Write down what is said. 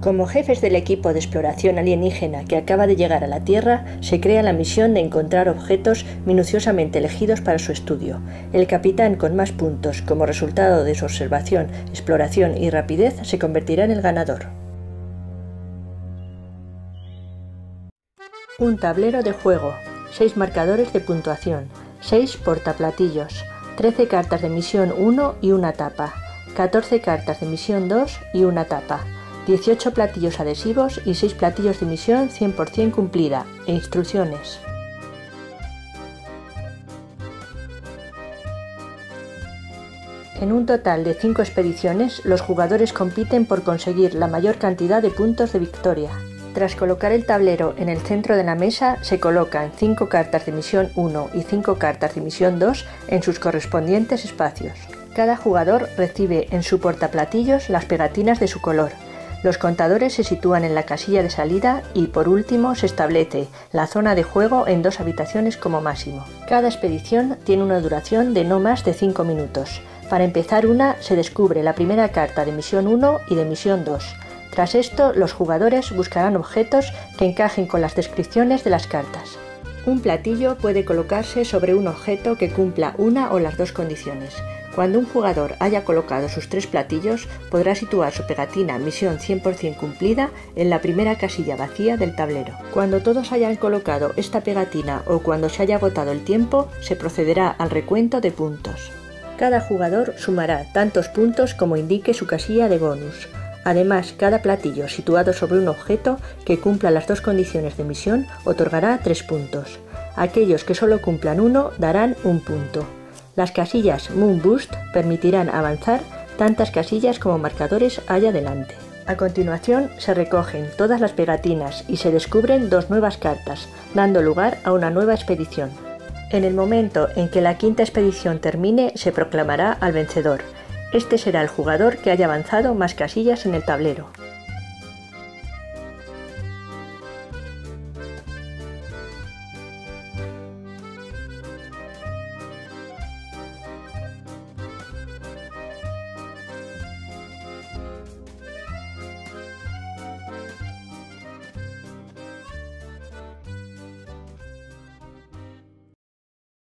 Como jefes del equipo de exploración alienígena que acaba de llegar a la Tierra, se crea la misión de encontrar objetos minuciosamente elegidos para su estudio. El capitán con más puntos como resultado de su observación, exploración y rapidez se convertirá en el ganador. Un tablero de juego, 6 marcadores de puntuación, 6 portaplatillos, 13 cartas de misión 1 y una tapa, 14 cartas de misión 2 y una tapa, 18 platillos adhesivos y 6 platillos de misión 100% cumplida e instrucciones. En un total de 5 expediciones, los jugadores compiten por conseguir la mayor cantidad de puntos de victoria. Tras colocar el tablero en el centro de la mesa, se colocan 5 cartas de misión 1 y 5 cartas de misión 2 en sus correspondientes espacios. Cada jugador recibe en su portaplatillos las pegatinas de su color, los contadores se sitúan en la casilla de salida y por último se establece la zona de juego en dos habitaciones como máximo. Cada expedición tiene una duración de no más de 5 minutos. Para empezar una se descubre la primera carta de misión 1 y de misión 2. Tras esto, los jugadores buscarán objetos que encajen con las descripciones de las cartas. Un platillo puede colocarse sobre un objeto que cumpla una o las dos condiciones. Cuando un jugador haya colocado sus tres platillos, podrá situar su pegatina Misión 100% cumplida en la primera casilla vacía del tablero. Cuando todos hayan colocado esta pegatina o cuando se haya agotado el tiempo, se procederá al recuento de puntos. Cada jugador sumará tantos puntos como indique su casilla de bonus. Además, cada platillo situado sobre un objeto que cumpla las dos condiciones de misión otorgará tres puntos. Aquellos que solo cumplan uno darán un punto. Las casillas Moon Boost permitirán avanzar tantas casillas como marcadores haya delante. A continuación se recogen todas las pegatinas y se descubren dos nuevas cartas, dando lugar a una nueva expedición. En el momento en que la quinta expedición termine, se proclamará al vencedor. Este será el jugador que haya avanzado más casillas en el tablero.